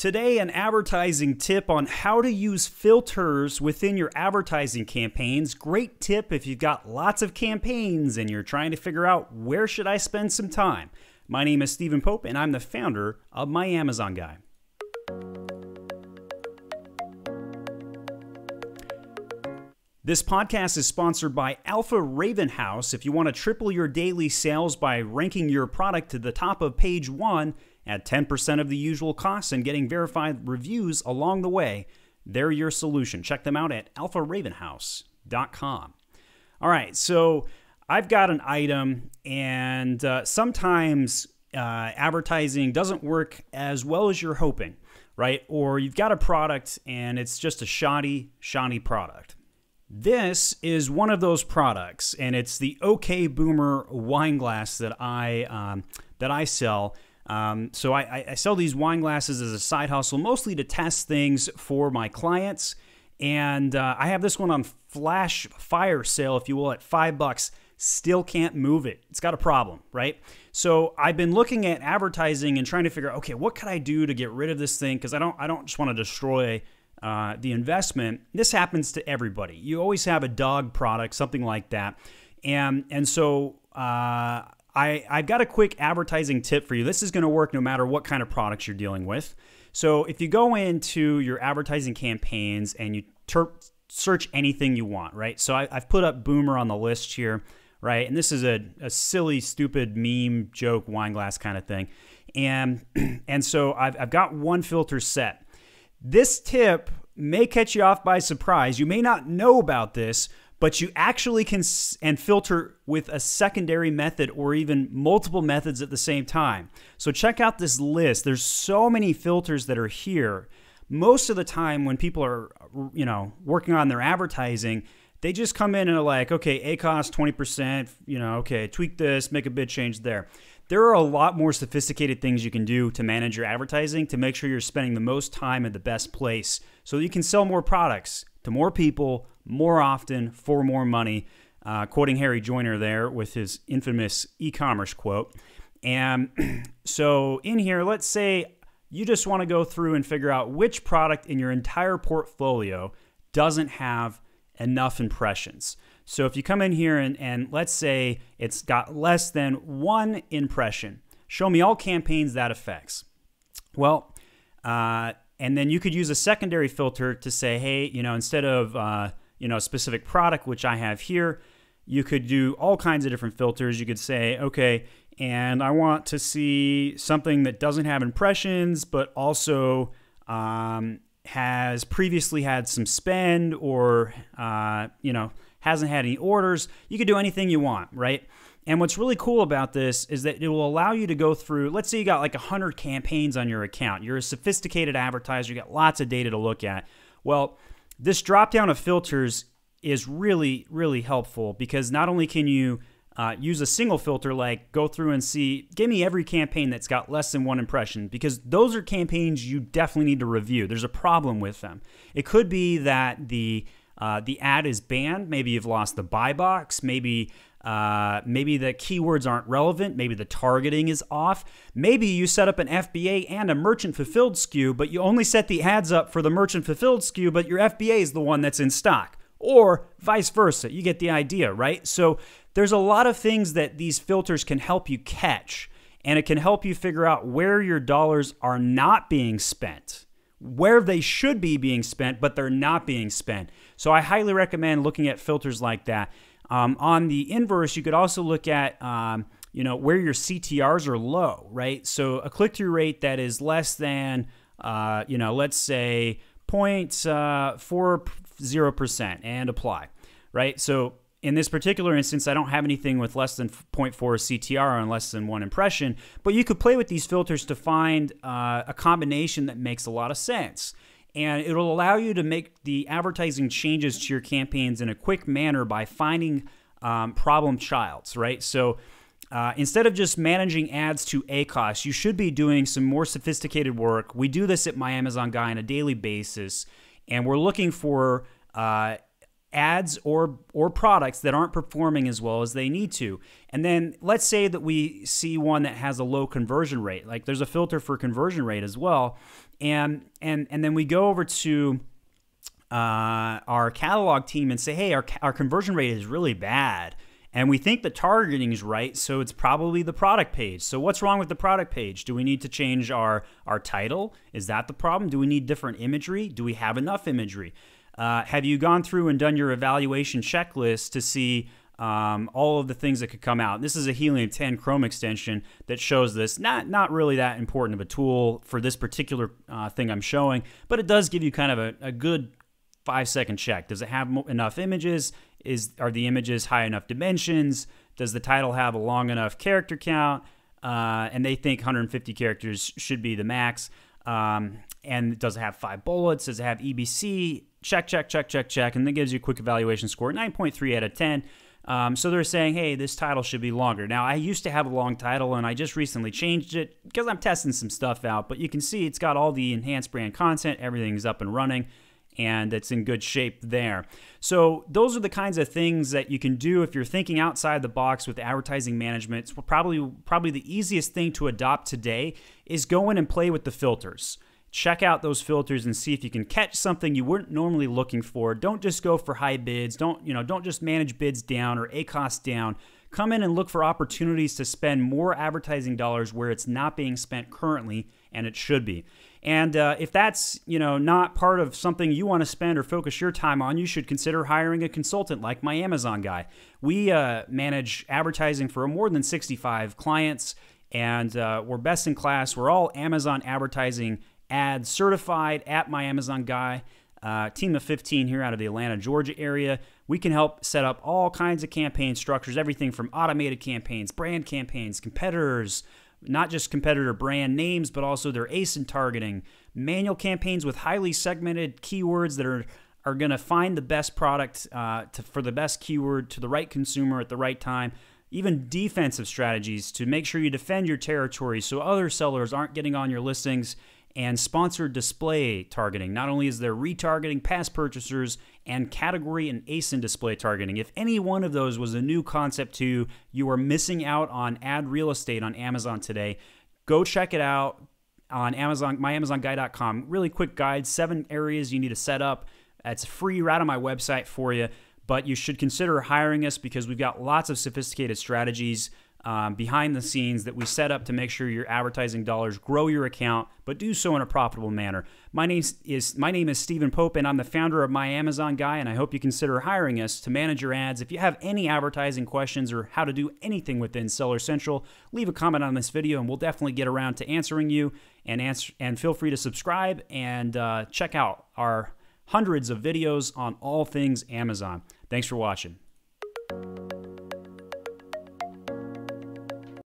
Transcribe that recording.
Today, an advertising tip on how to use filters within your advertising campaigns. Great tip if you've got lots of campaigns and you're trying to figure out where should I spend some time. My name is Stephen Pope and I'm the founder of My Amazon Guy. This podcast is sponsored by Alpha Raven House. If you want to triple your daily sales by ranking your product to the top of page one, at 10% of the usual costs and getting verified reviews along the way, they're your solution. Check them out at alpharavenhouse.com. All right, so I've got an item, and uh, sometimes uh, advertising doesn't work as well as you're hoping, right? Or you've got a product and it's just a shoddy, shoddy product. This is one of those products, and it's the OK Boomer wine glass that I um, that I sell. Um, so I, I, sell these wine glasses as a side hustle, mostly to test things for my clients. And uh, I have this one on flash fire sale, if you will, at five bucks. Still can't move it. It's got a problem, right? So I've been looking at advertising and trying to figure out, okay, what could I do to get rid of this thing? Because I don't, I don't just want to destroy uh, the investment. This happens to everybody. You always have a dog product, something like that, and and so. Uh, I, I've got a quick advertising tip for you. This is going to work no matter what kind of products you're dealing with. So if you go into your advertising campaigns and you search anything you want, right? So I, have put up Boomer on the list here, right? And this is a, a silly, stupid meme joke wine glass kind of thing. And and so I've, I've got one filter set. This tip may catch you off by surprise. You may not know about this, but you actually can s- and filter with a secondary method or even multiple methods at the same time. So check out this list. There's so many filters that are here. Most of the time when people are you know working on their advertising, they just come in and are like, okay, ACOS 20%, you know, okay, tweak this, make a bid change there. There are a lot more sophisticated things you can do to manage your advertising to make sure you're spending the most time at the best place so you can sell more products to more people more often for more money. Uh, quoting Harry Joyner there with his infamous e commerce quote. And so, in here, let's say you just want to go through and figure out which product in your entire portfolio doesn't have enough impressions. So, if you come in here and, and let's say it's got less than one impression, show me all campaigns that affects. Well, uh, and then you could use a secondary filter to say, hey, you know, instead of uh, you know, a specific product, which I have here, you could do all kinds of different filters. You could say, okay, and I want to see something that doesn't have impressions, but also um, has previously had some spend or, uh, you know, hasn't had any orders. You could do anything you want, right? And what's really cool about this is that it will allow you to go through, let's say you got like 100 campaigns on your account. You're a sophisticated advertiser, you got lots of data to look at. Well, this drop down of filters is really, really helpful because not only can you uh, use a single filter, like go through and see, give me every campaign that's got less than one impression, because those are campaigns you definitely need to review. There's a problem with them. It could be that the uh, the ad is banned. Maybe you've lost the buy box. Maybe uh, maybe the keywords aren't relevant. Maybe the targeting is off. Maybe you set up an FBA and a merchant fulfilled SKU, but you only set the ads up for the merchant fulfilled SKU, but your FBA is the one that's in stock. Or vice versa. You get the idea, right? So there's a lot of things that these filters can help you catch, and it can help you figure out where your dollars are not being spent, where they should be being spent, but they're not being spent. So I highly recommend looking at filters like that. Um, on the inverse, you could also look at um, you know where your CTRs are low, right? So a click through rate that is less than uh, you know let's say uh, 0.40 percent and apply, right? So in this particular instance, I don't have anything with less than 0.4 CTR on less than one impression, but you could play with these filters to find uh, a combination that makes a lot of sense and it'll allow you to make the advertising changes to your campaigns in a quick manner by finding um, problem childs, right? So uh, instead of just managing ads to ACOS, you should be doing some more sophisticated work. We do this at My Amazon Guy on a daily basis, and we're looking for uh, ads or or products that aren't performing as well as they need to. And then let's say that we see one that has a low conversion rate. Like there's a filter for conversion rate as well. And and and then we go over to uh, our catalog team and say, hey, our our conversion rate is really bad. And we think the targeting is right, so it's probably the product page. So what's wrong with the product page? Do we need to change our our title? Is that the problem? Do we need different imagery? Do we have enough imagery? Uh, have you gone through and done your evaluation checklist to see um, all of the things that could come out? This is a Helium 10 Chrome extension that shows this. Not not really that important of a tool for this particular uh, thing I'm showing, but it does give you kind of a, a good five second check. Does it have enough images? Is are the images high enough dimensions? Does the title have a long enough character count? Uh, and they think 150 characters should be the max. Um, and does it have five bullets? Does it have EBC? Check, check, check, check, check, and then gives you a quick evaluation score, 9.3 out of 10. Um, so they're saying, hey, this title should be longer. Now, I used to have a long title, and I just recently changed it because I'm testing some stuff out. But you can see it's got all the enhanced brand content. Everything's up and running and it's in good shape there. So those are the kinds of things that you can do if you're thinking outside the box with advertising management. It's probably probably the easiest thing to adopt today is go in and play with the filters. Check out those filters and see if you can catch something you weren't normally looking for. Don't just go for high bids. Don't, you know, don't just manage bids down or ACoS down. Come in and look for opportunities to spend more advertising dollars where it's not being spent currently and it should be. And uh, if that's you know not part of something you want to spend or focus your time on, you should consider hiring a consultant like my Amazon guy. We uh, manage advertising for more than 65 clients, and uh, we're best in class. We're all Amazon advertising ads certified at my Amazon guy. Uh, team of 15 here out of the Atlanta, Georgia area. We can help set up all kinds of campaign structures, everything from automated campaigns, brand campaigns, competitors, not just competitor brand names, but also their ASIN targeting, manual campaigns with highly segmented keywords that are are going to find the best product uh, to, for the best keyword to the right consumer at the right time. Even defensive strategies to make sure you defend your territory so other sellers aren't getting on your listings and sponsored display targeting. Not only is there retargeting past purchasers and category and ASIN display targeting. If any one of those was a new concept to you, you are missing out on ad real estate on Amazon today. Go check it out on Amazon, myamazonguy.com. Really quick guide, seven areas you need to set up. It's free right on my website for you, but you should consider hiring us because we've got lots of sophisticated strategies um, behind the scenes that we set up to make sure your advertising dollars grow your account, but do so in a profitable manner. My name is my name is Stephen Pope, and I'm the founder of My Amazon Guy. And I hope you consider hiring us to manage your ads. If you have any advertising questions or how to do anything within Seller Central, leave a comment on this video, and we'll definitely get around to answering you. And answer and feel free to subscribe and uh, check out our hundreds of videos on all things Amazon. Thanks for watching.